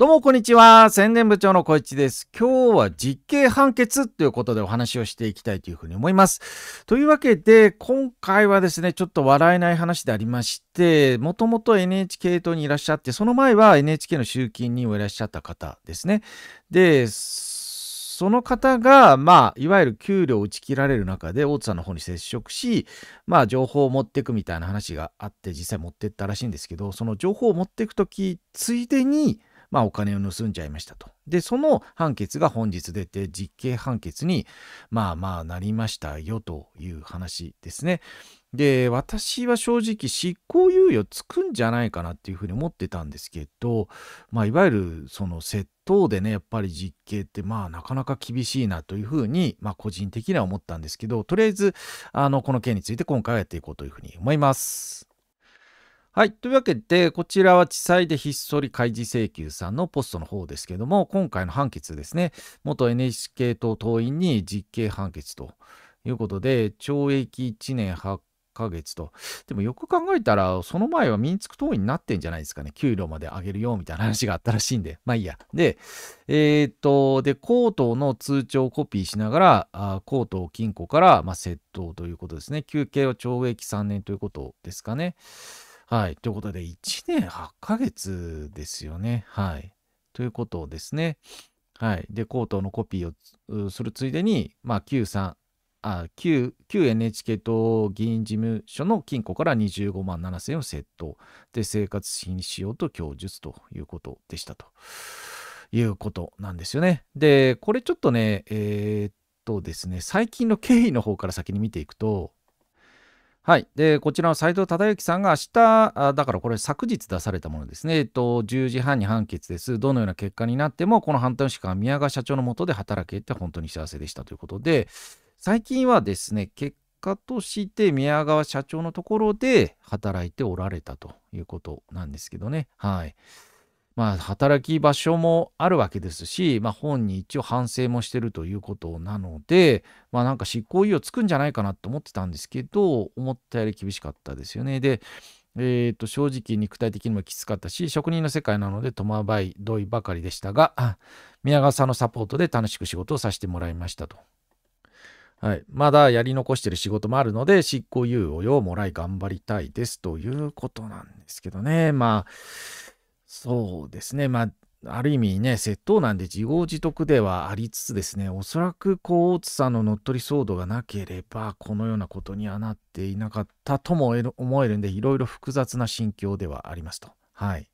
どうもこんにちは。宣伝部長の小市です。今日は実刑判決ということでお話をしていきたいというふうに思います。というわけで、今回はですね、ちょっと笑えない話でありまして、もともと NHK 党にいらっしゃって、その前は NHK の集金にもいらっしゃった方ですね。で、その方が、まあ、いわゆる給料を打ち切られる中で、大津さんの方に接触し、まあ、情報を持っていくみたいな話があって、実際持ってったらしいんですけど、その情報を持っていくとき、ついでに、まあ、お金を盗んじゃいましたと。で、その判決が本日出て、実刑判決に、まあまあなりましたよという話ですね。で、私は正直執行猶予つくんじゃないかなっていうふうに思ってたんですけど、まあ、いわゆるその窃盗でね、やっぱり実刑ってまあなかなか厳しいなというふうに、まあ個人的には思ったんですけど、とりあえず、あの、この件について今回はやっていこうというふうに思います。はい。というわけで、こちらは地裁でひっそり開示請求さんのポストの方ですけども、今回の判決ですね、元 NHK 党党員に実刑判決ということで、懲役1年8ヶ月と。でもよく考えたら、その前は民族党員になってんじゃないですかね。給料まで上げるよみたいな話があったらしいんで。まあいいや。で、えー、っと、で、コートの通帳をコピーしながら、あコートを金庫から、まあ、窃盗ということですね。休憩は懲役3年ということですかね。はい。ということで、1年8ヶ月ですよね。はい。ということですね。はい。で、コートのコピーをするついでに、まあ、旧3、あ旧旧 NHK 党議員事務所の金庫から25万7000円を窃盗で生活費にしようと供述ということでしたということなんですよね。で、これちょっとね、えー、っとですね、最近の経緯の方から先に見ていくと、はい。で、こちらの斉藤忠之さんが明日、だからこれ昨日出されたものですね。えっと、10時半に判決です。どのような結果になっても、この半年間、宮川社長のもとで働けて本当に幸せでしたということで、最近はですね、結果として宮川社長のところで働いておられたということなんですけどね。はい。まあ、働き場所もあるわけですし、まあ、本に一応反省もしてるということなので、まあ、なんか執行猶予つくんじゃないかなと思ってたんですけど、思ったより厳しかったですよね。で、えー、と正直肉体的にもきつかったし、職人の世界なので戸惑い、同意ばかりでしたが、宮川さんのサポートで楽しく仕事をさせてもらいましたと。はい、まだやり残してる仕事もあるので、執行猶予をもらい頑張りたいですということなんですけどね。まあ、そうですね。まあ、ある意味ね、窃盗なんで自業自得ではありつつですね、おそらくこう、大津さんの乗っ取り騒動がなければ、このようなことにはなっていなかったとも思えるんで、いろいろ複雑な心境ではありますと。はい。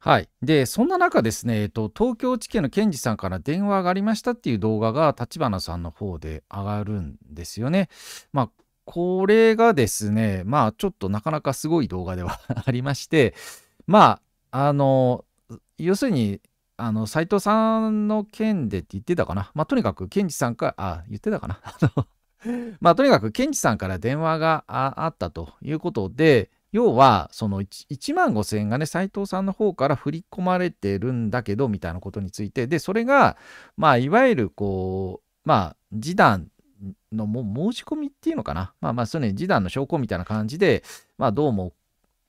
はい。で、そんな中ですね、えっと、東京地検の検事さんから電話がありましたっていう動画が、立花さんの方で上がるんですよね。まあ、これがですね、まあ、ちょっとなかなかすごい動画では ありまして、まあ、あの、要するに、あの、斎藤さんの件でって言ってたかな。まあ、とにかく、検事さんから、あ、言ってたかな。まあ、とにかく、検事さんから電話があったということで、要は、その 1, 1万5000円がね、斎藤さんの方から振り込まれてるんだけど、みたいなことについて、で、それが、まあ、いわゆる、こう、まあ、示談のも申し込みっていうのかな。まあまあ、それ示談の証拠みたいな感じで、まあ、どうも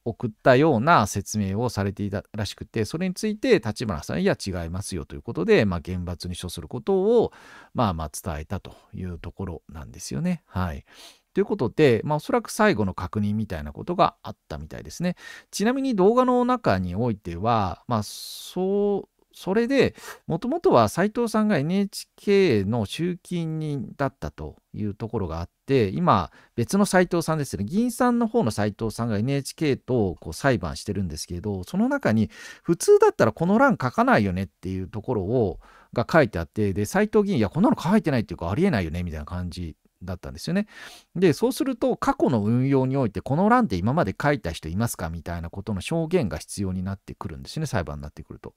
送ったような説明をされていたらしくて、それについて立花さん、いや違いますよということで、まあ、厳罰に処することを、まあまあ伝えたというところなんですよね。はい。ということで、まあ、おそらく最後の確認みたいなことがあったみたいですね。ちなみに動画の中においては、まあ、そうそれで、もともとは斎藤さんが NHK の集金人だったというところがあって、今、別の斎藤さんですね、議員さんの方の斎藤さんが NHK とこう裁判してるんですけど、その中に、普通だったらこの欄書かないよねっていうところをが書いてあって、で、斎藤議員、いや、こんなの書いてないっていうか、ありえないよねみたいな感じだったんですよね。で、そうすると過去の運用においてこの欄って今まで書いた人いますかみたいなことの証言が必要になってくるんですよね、裁判になってくると。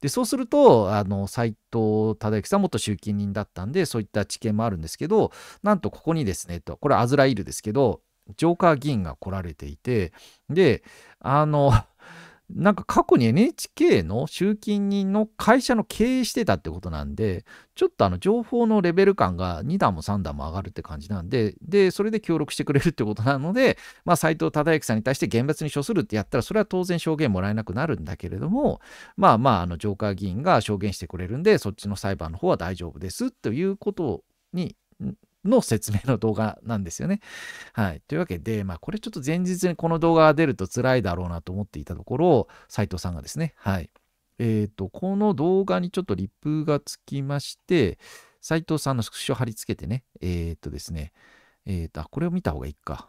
で、そうすると、あの、斎藤忠之さん元集金人だったんで、そういった知見もあるんですけど、なんとここにですね、と、これアズライルですけど、ジョーカー議員が来られていて、で、あの、なんか過去に NHK の集金人の会社の経営してたってことなんで、ちょっとあの情報のレベル感が2段も3段も上がるって感じなんで、で、それで協力してくれるってことなので、まあ、斎藤忠之さんに対して厳罰に処するってやったら、それは当然証言もらえなくなるんだけれども、まあまあ、あの、ジョーカー議員が証言してくれるんで、そっちの裁判の方は大丈夫ですということにの説明の動画なんですよね。はい。というわけで、まあ、これちょっと前日にこの動画が出ると辛いだろうなと思っていたところ、斉藤さんがですね、はい。えっ、ー、と、この動画にちょっとリップがつきまして、斉藤さんのスクショ貼り付けてね、えっ、ー、とですね、えっ、ー、と、これを見た方がいいか。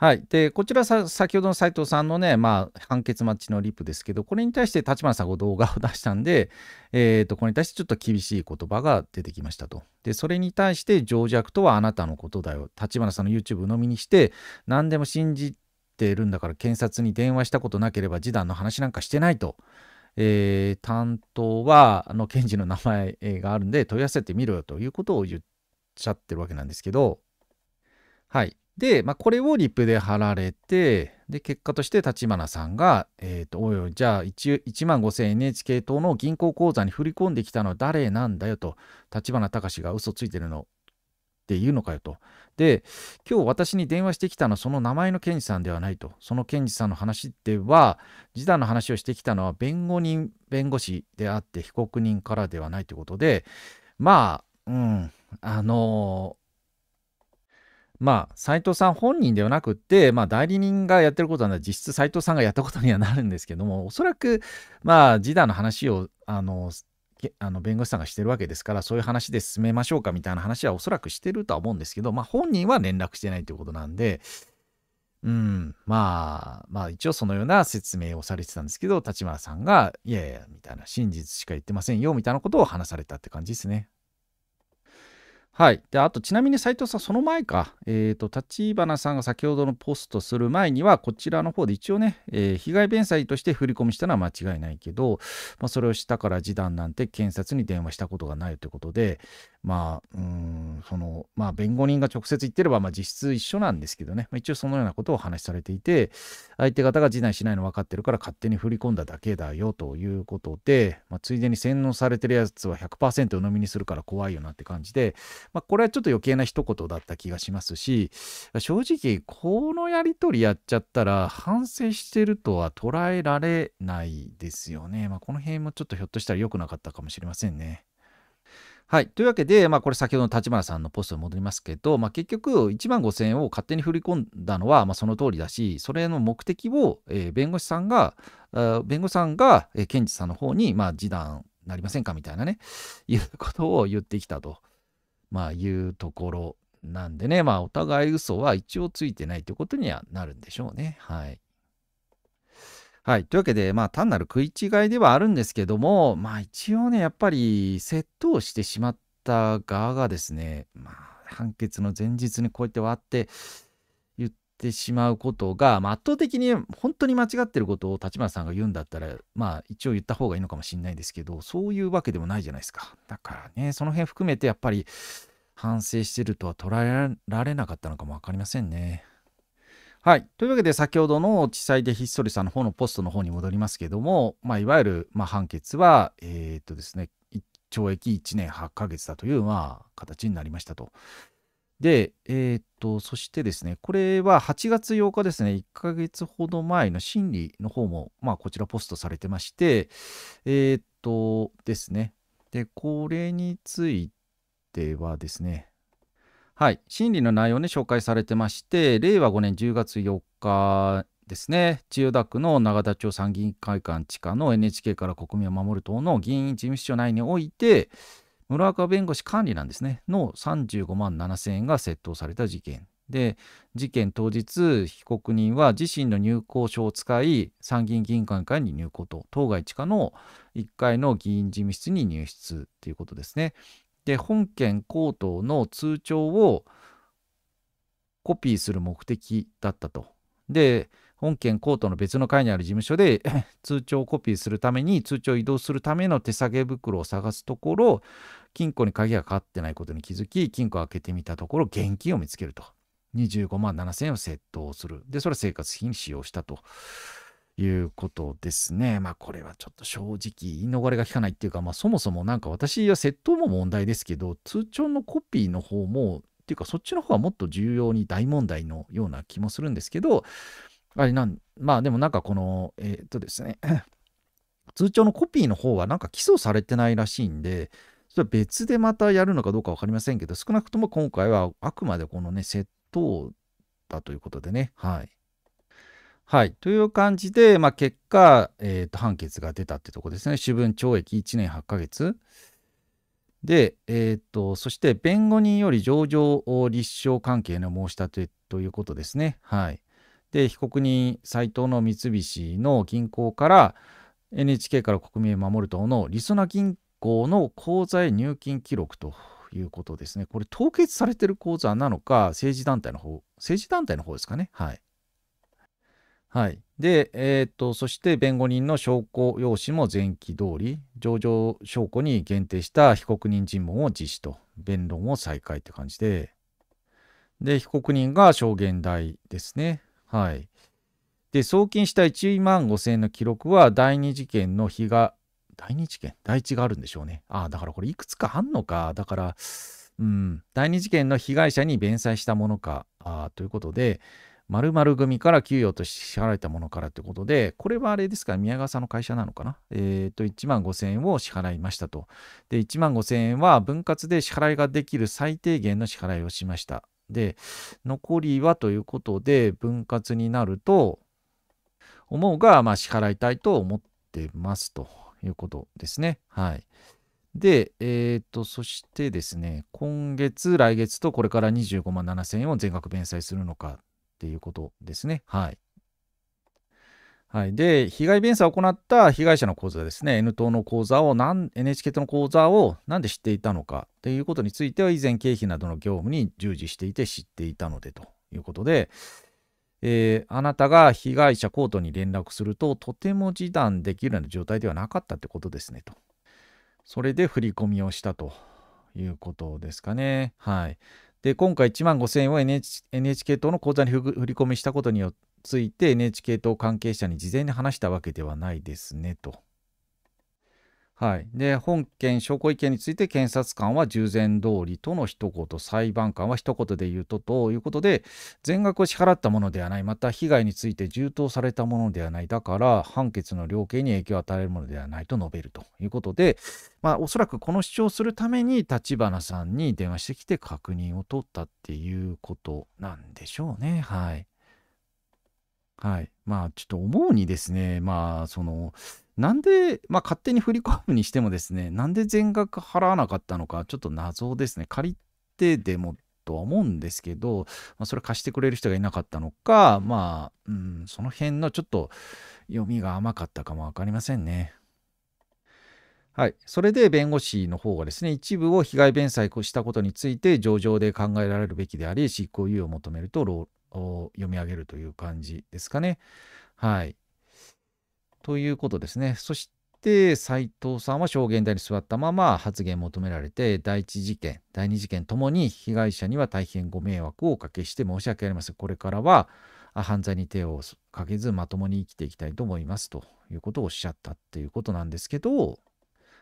はい。で、こちらさ、先ほどの斉藤さんのね、まあ、判決待ちのリプですけど、これに対して立花さんが動画を出したんで、えっ、ー、と、これに対してちょっと厳しい言葉が出てきましたと。で、それに対して、情弱とはあなたのことだよ。立花さんの YouTube のみにして、何でも信じてるんだから、検察に電話したことなければ、示談の話なんかしてないと。えー、担当は、あの、検事の名前があるんで、問い合わせてみろよということを言っちゃってるわけなんですけど、はい。で、まあ、これをリップで貼られて、で、結果として立花さんが、えっ、ー、と、おいおい、じゃあ 1, 1万5000 NHK 党の銀行口座に振り込んできたのは誰なんだよと、立花隆が嘘ついてるのって言うのかよと。で、今日私に電話してきたのはその名前の検事さんではないと。その検事さんの話では、示談の話をしてきたのは弁護人、弁護士であって被告人からではないということで、まあ、うん、あのまあ、斎藤さん本人ではなくって、まあ、代理人がやってることは実質斎藤さんがやったことにはなるんですけども、おそらく、まあ、示談の話を、あの、あの弁護士さんがしてるわけですから、そういう話で進めましょうかみたいな話はおそらくしてるとは思うんですけど、まあ、本人は連絡してないということなんで、うん、まあ、まあ、一応そのような説明をされてたんですけど、立花さんが、いやいや、みたいな、真実しか言ってませんよ、みたいなことを話されたって感じですね。はい。で、あと、ちなみに斉藤さん、その前か、え、ー、と、立花さんが先ほどのポストする前には、こちらの方で一応ね、えー、被害弁済として振り込みしたのは間違いないけど、まあ、それをしたから示談なんて検察に電話したことがないということで、まあ、うん、その、まあ、弁護人が直接言ってれば、まあ、実質一緒なんですけどね、まあ、一応そのようなことをお話しされていて、相手方が示談しないの分かってるから勝手に振り込んだだけだよということで、まあ、ついでに洗脳されてるやつは100%鵜呑みにするから怖いよなって感じで、まあ、これはちょっと余計な一言だった気がしますし、正直、このやり取りやっちゃったら、反省してるとは捉えられないですよね。まあ、この辺もちょっとひょっとしたら良くなかったかもしれませんね。はい。というわけで、まあ、これ先ほどの立花さんのポストに戻りますけど、まあ、結局、1万5000円を勝手に振り込んだのは、まあ、その通りだし、それの目的を、えー、弁護士さんが、弁護士さんが、えー、検事さんの方に、まあ、示談なりませんかみたいなね、いうことを言ってきたと、まあ、いうところなんでね、まあ、お互い嘘は一応ついてないということにはなるんでしょうね。はい。はい。というわけで、まあ、単なる食い違いではあるんですけども、まあ、一応ね、やっぱり、窃盗してしまった側がですね、まあ、判決の前日にこうやって割って言ってしまうことが、まあ、圧倒的に本当に間違ってることを立花さんが言うんだったら、まあ、一応言った方がいいのかもしれないですけど、そういうわけでもないじゃないですか。だからね、その辺含めて、やっぱり、反省してるとは捉えられなかったのかも分かりませんね。はい。というわけで、先ほどの地裁でひっそりさんの方のポストの方に戻りますけども、まあ、いわゆる、まあ、判決は、えー、っとですね、懲役1年8ヶ月だという、まあ、形になりましたと。で、えー、っと、そしてですね、これは8月8日ですね、1ヶ月ほど前の審理の方も、まあ、こちらポストされてまして、えー、っとですね、で、これについてはですね、はい、審理の内容ね、紹介されてまして、令和5年10月4日ですね、千代田区の永田町参議院会館地下の NHK から国民を守る党の議員事務所内において、村岡弁護士管理なんですね、の35万7000円が窃盗された事件。で、事件当日、被告人は自身の入校証を使い、参議院議員会館に入校と、当該地下の1階の議員事務室に入室ということですね。で本件口頭の通帳をコピーする目的だったと。で本件コートの別の階にある事務所で 通帳をコピーするために通帳を移動するための手提げ袋を探すところ金庫に鍵がかかってないことに気づき金庫を開けてみたところ現金を見つけると。25万7000円を窃盗する。でそれは生活費に使用したと。いうことですね。まあこれはちょっと正直言い逃れが効かないっていうか、まあそもそもなんか私は窃盗も問題ですけど、通帳のコピーの方も、っていうかそっちの方はもっと重要に大問題のような気もするんですけど、あれなん、まあでもなんかこの、えー、っとですね、通帳のコピーの方はなんか起訴されてないらしいんで、それは別でまたやるのかどうか分かりませんけど、少なくとも今回はあくまでこのね、窃盗だということでね、はい。はい。という感じで、まあ、結果、えー、と判決が出たってとこですね。主文懲役1年8ヶ月。で、えーと、そして弁護人より上場立証関係の申し立てということですね。はい。で、被告人斉藤の三菱の銀行から NHK から国民を守る党のりそな銀行の口座へ入金記録ということですね。これ凍結されてる口座なのか、政治団体の方、政治団体の方ですかね。はい。はい。で、えー、っと、そして弁護人の証拠用紙も前期通り、上場証拠に限定した被告人尋問を実施と、弁論を再開って感じで、で、被告人が証言台ですね。はい。で、送金した1万5000円の記録は、第2事件の日が、第2事件？第1があるんでしょうね。ああ、だからこれいくつかあんのか。だから、うん、第2事件の被害者に弁済したものか、あということで、〇〇組から給与として支払われたものからということで、これはあれですか、宮川さんの会社なのかな？えっ、ー、と、1万5000円を支払いましたと。で、1万5000円は分割で支払いができる最低限の支払いをしました。で、残りはということで、分割になると、思うが、まあ、支払いたいと思ってますということですね。はい。で、えっ、ー、と、そしてですね、今月、来月とこれから25万7000円を全額弁済するのかっていうことですね。はい。はい、で、被害弁済を行った被害者の口座ですね、N 党の口座を、NHK 党の口座をなんで知っていたのかということについては、以前経費などの業務に従事していて知っていたのでということで、えー、あなたが被害者コートに連絡すると、とても示談できるような状態ではなかったってことですねと。それで振り込みをしたということですかね。はい。で、今回1万5000円を NHK 党の口座に振り込みしたことについて NHK 党関係者に事前に話したわけではないですねと。はい。で、本件証拠意見について検察官は従前通りとの一言、裁判官は一言で言うとということで、全額を支払ったものではない、また被害について充当されたものではない、だから判決の量刑に影響を与えるものではないと述べるということで、まあ、おそらくこの主張をするために立花さんに電話してきて確認を取ったっていうことなんでしょうね。はい。はい。まあ、ちょっと思うにですね、まあ、その、なんで、まあ、勝手に振り込むにしてもですね、なんで全額払わなかったのか、ちょっと謎ですね。借りてでもとは思うんですけど、まあ、それ貸してくれる人がいなかったのか、まあ、うん、その辺のちょっと読みが甘かったかも分かりませんね。はい。それで弁護士の方がですね、一部を被害弁済したことについて、上場で考えられるべきであり、執行猶予を求めると読み上げるという感じですかね。はい。ということですね。そして斉藤さんは証言台に座ったまま発言求められて、第一事件、第二事件ともに被害者には大変ご迷惑をおかけして申し訳ありません。これからは犯罪に手をかけずまともに生きていきたいと思いますということをおっしゃったっていうことなんですけど、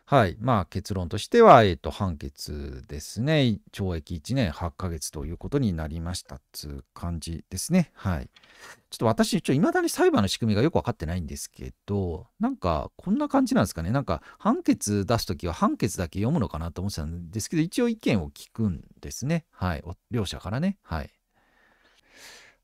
はい。まあ結論としては、えっ、ー、と、判決ですね。懲役1年8ヶ月ということになりましたつう感じですね。はい。ちょっと私、ちょ、未だに裁判の仕組みがよくわかってないんですけど、なんか、こんな感じなんですかね。なんか、判決出すときは判決だけ読むのかなと思ってたんですけど、一応意見を聞くんですね。はい。両者からね。はい。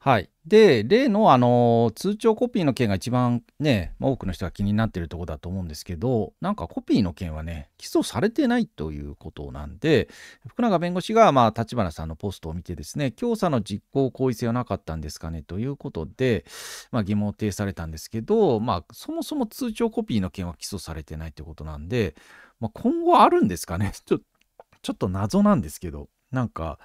はい。で、例のあの通帳コピーの件が一番ね、多くの人が気になっているところだと思うんですけど、なんかコピーの件はね、起訴されてないということなんで、福永弁護士がまあ立花さんのポストを見てですね、教唆の実行行為性はなかったんですかねということで、まあ、疑問を呈されたんですけど、まあそもそも通帳コピーの件は起訴されてないということなんで、まあ、今後あるんですかね？ちょちょっと謎なんですけど、なんか、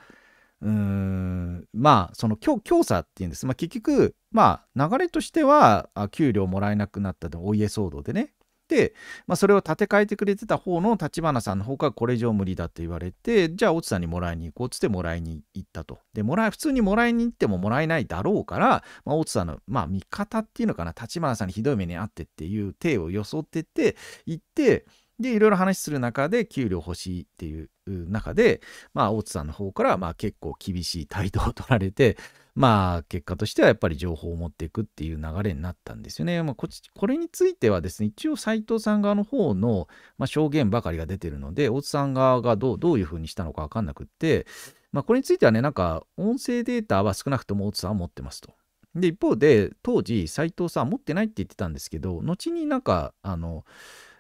うんまあその強強査っていうんです、まあ、結局まあ流れとしては給料もらえなくなったお家騒動でね。で、まあ、それを立て替えてくれてた方の立花さんの方がこれ以上無理だって言われて、じゃあ、大津さんにもらいに行こうっつってもらいに行ったと。で、もらい、普通にもらいに行ってももらえないだろうから、まあ、大津さんの、まあ、味方っていうのかな、立花さんにひどい目にあってっていう体を装ってって、行って、で、いろいろ話する中で、給料欲しいっていう中で、まあ、大津さんの方から、まあ、結構厳しい態度を取られて、まあ、結果としてはやっぱり情報を持っていくっていう流れになったんですよね。まあ、ここれについてはですね、一応斎藤さん側の方の、まあ、証言ばかりが出てるので、大津さん側がどうどういうふうにしたのか分かんなくって、まあ、これについてはね、なんか音声データは少なくとも大津さんは持ってますと。で、一方で、当時、斎藤さん持ってないって言ってたんですけど、後になんか、あの、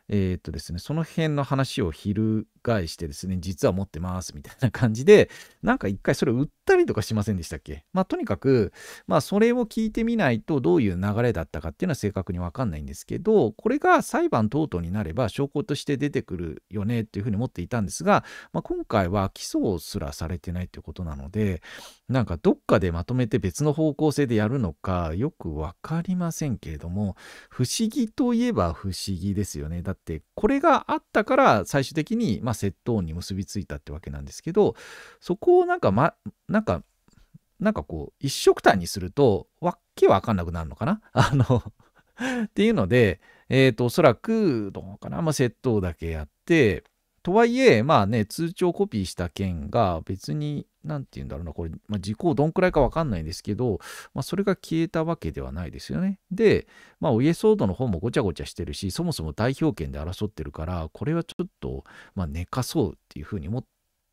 えっ、とですね、その辺の話を翻してですね、実は持ってますみたいな感じで、なんか一回それ売ったりとかしませんでしたっけ？まあとにかく、まあそれを聞いてみないとどういう流れだったかっていうのは正確にわかんないんですけど、これが裁判等々になれば証拠として出てくるよねっていうふうに思っていたんですが、まあ、今回は起訴すらされてないってことなので、なんかどっかでまとめて別の方向性でやるのかよくわかりませんけれども、不思議といえば不思議ですよね。だてこれがあったから最終的に、まあ、窃盗に結びついたってわけなんですけど、そこをなんか、ま、なんか、なんかこう、一色単にすると、わけわかんなくなるのかな？あのっていうので、えっ、ー、と、おそらく、どうかな、まあ、窃盗だけやって、とはいえ、まあね、通帳コピーした件が別に、なんて言うんだろうな、これ、まあ、時効どんくらいかわかんないんですけど、まあ、それが消えたわけではないですよね。で、まあ、お家騒動の方もごちゃごちゃしてるし、そもそも代表権で争ってるから、これはちょっと、まあ、寝かそうっていうふうに思っ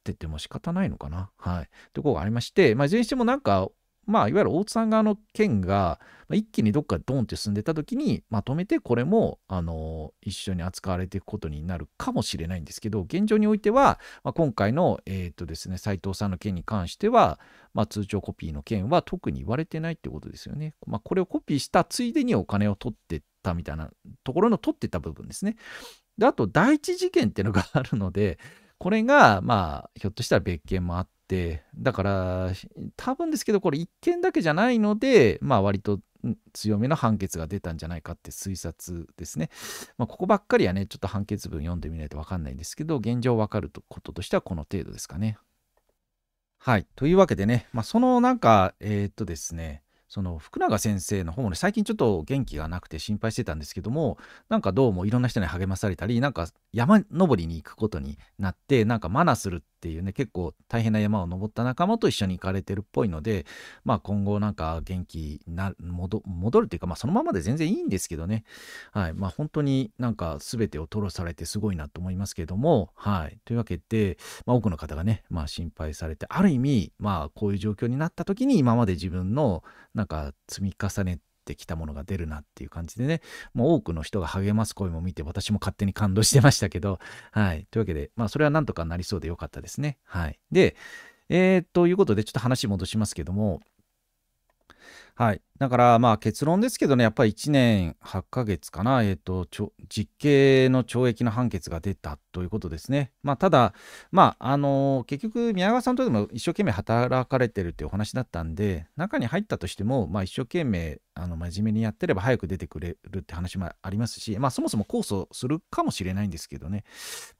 てても仕方ないのかな。はい。ところがありまして、まあ、いずれにしてもなんか、まあ、いわゆる大津さん側の件が、一気にどっかドンって進んでた時にまとめてこれもあの一緒に扱われていくことになるかもしれないんですけど現状においては、まあ、今回の、えーとですね、斉藤さんの件に関しては、まあ、通帳コピーの件は特に言われてないってことですよね。まあ、これをコピーしたついでにお金を取ってたみたいなところの取ってた部分ですね。であと第一事件っていうのがあるのでこれがまあひょっとしたら別件もあって、だから、多分ですけど、これ1件だけじゃないので、まあ割と強めの判決が出たんじゃないかって推察ですね。まあ、ここばっかりはね、ちょっと判決文読んでみないと分かんないんですけど、現状分かることとしてはこの程度ですかね。はい。というわけでね、まあ、そのなんか、えー、っとですね、その福永先生の方もね最近ちょっと元気がなくて心配してたんですけどもなんかどうもいろんな人に励まされたりなんか山登りに行くことになってなんかマナするっていうね結構大変な山を登った仲間と一緒に行かれてるっぽいのでまあ今後なんか元気な戻るっていうかまあそのままで全然いいんですけどね。はい。まあ本当になんか全てを吐露されてすごいなと思いますけどもはい。というわけで、まあ、多くの方がねまあ心配されてある意味まあこういう状況になった時に今まで自分のなんか積み重ねてきたものが出るなっていう感じでね、もう多くの人が励ます声も見て、私も勝手に感動してましたけど、はい。というわけで、まあ、それはなんとかなりそうでよかったですね。はい。で、えー、ということで、ちょっと話戻しますけども、はい。だからまあ結論ですけどね、やっぱり1年8ヶ月かな、えっ、ー、と、実刑の懲役の判決が出たということですね。まあただ、まああのー、結局宮川さんとでも一生懸命働かれてるっていうお話だったんで、中に入ったとしても、まあ一生懸命あの真面目にやってれば早く出てくれるって話もありますし、まあそもそも控訴するかもしれないんですけどね、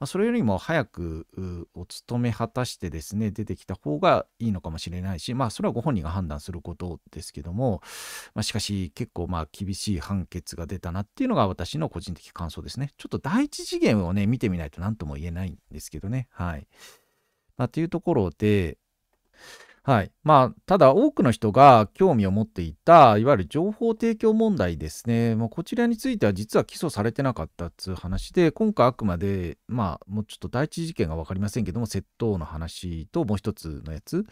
まあ、それよりも早くお勤め果たしてですね、出てきた方がいいのかもしれないし、まあそれはご本人が判断することですけども、もまあ、しかし結構まあ厳しい判決が出たなっていうのが私の個人的感想ですね。ちょっと第一次元をね、見てみないと何とも言えないんですけどね。はい。まあ、というところで、はい。まあ、ただ多くの人が興味を持っていた、いわゆる情報提供問題ですね。まあ、こちらについては実は起訴されてなかったっていう話で、今回あくまで、まあ、もうちょっと第一事件が分かりませんけども、窃盗の話ともう一つのやつ。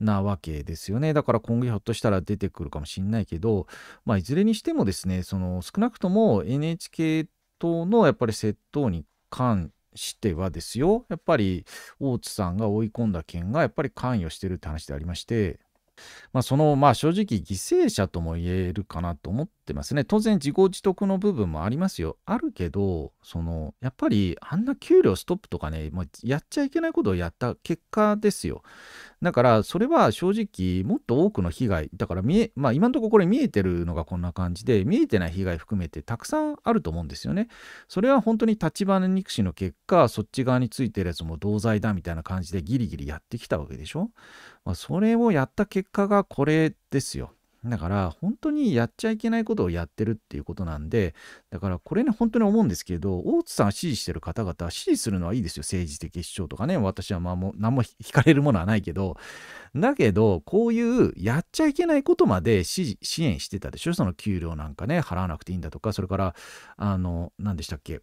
なわけですよね。だから今後ひょっとしたら出てくるかもしんないけど、まあ、いずれにしてもですね、その少なくとも NHK 党のやっぱり窃盗に関してはですよ、やっぱり大津さんが追い込んだ件がやっぱり関与してるって話でありまして、まあ、そのまあ正直犠牲者とも言えるかなと思ってってますね。当然自業自得の部分もありますよ。あるけど、その、やっぱりあんな給料ストップとかね、もうやっちゃいけないことをやった結果ですよ。だから、それは正直、もっと多くの被害、だから見え、まあ今のところこれ見えてるのがこんな感じで、見えてない被害含めてたくさんあると思うんですよね。それは本当に立花憎しの結果、そっち側についてるやつも同罪だみたいな感じでギリギリやってきたわけでしょ。まあ、それをやった結果がこれですよ。だから本当にやっちゃいけないことをやってるっていうことなんで、だからこれね、本当に思うんですけど、大津さん支持してる方々は、支持するのはいいですよ、政治的主張とかね。私はまあもう何も惹かれるものはないけど、だけど、こういうやっちゃいけないことまで支支援してたでしょ、その給料なんかね、払わなくていいんだとか、それから、あの、何でしたっけ、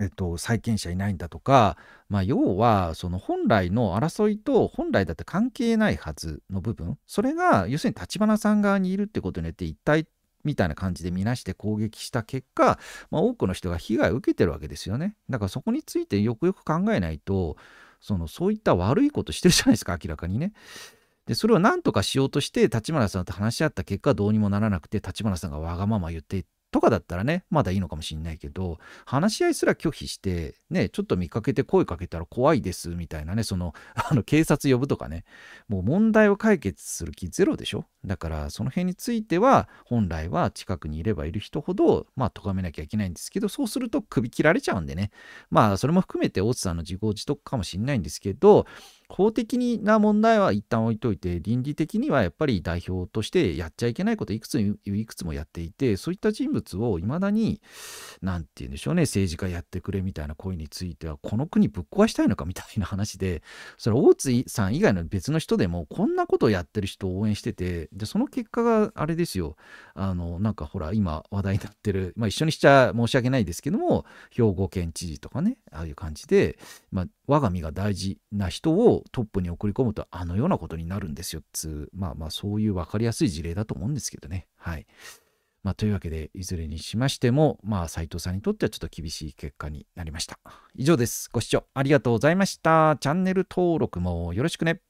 えっと、債権者いないんだとか、まあ、要はその本来の争いと本来だって関係ないはずの部分それが要するに立花さん側にいるってことによって一体みたいな感じで見なして攻撃した結果、まあ、多くの人が被害を受けてるわけですよねだからそこについてよくよく考えないとそのそういった悪いことしてるじゃないですか明らかにね。でそれを何とかしようとして立花さんと話し合った結果どうにもならなくて立花さんがわがまま言ってとかだったらね、まだいいのかもしんないけど、話し合いすら拒否して、ね、ちょっと見かけて声かけたら怖いですみたいなね、その、あの、警察呼ぶとかね、もう問題を解決する気ゼロでしょ？だから、その辺については、本来は近くにいればいる人ほど、まあ、咎めなきゃいけないんですけど、そうすると首切られちゃうんでね、まあ、それも含めて大津さんの自業自得かもしんないんですけど、法的な問題は一旦置いといて、倫理的にはやっぱり代表としてやっちゃいけないこといくついくつもやっていて、そういった人物をいまだに、何て言うんでしょうね、政治家やってくれみたいな声については、この国ぶっ壊したいのかみたいな話で、それ大津さん以外の別の人でも、こんなことをやってる人を応援してて、で、その結果があれですよ、あの、なんかほら、今話題になってる、まあ一緒にしちゃ申し訳ないですけども、兵庫県知事とかね、ああいう感じで、まあ、我が身が大事な人ををトップに送り込むとあのようなことになるんですよっつまあまあそういう分かりやすい事例だと思うんですけどね。はい。まあというわけでいずれにしましてもまあ斉藤さんにとってはちょっと厳しい結果になりました。以上です。ご視聴ありがとうございました。チャンネル登録もよろしくね。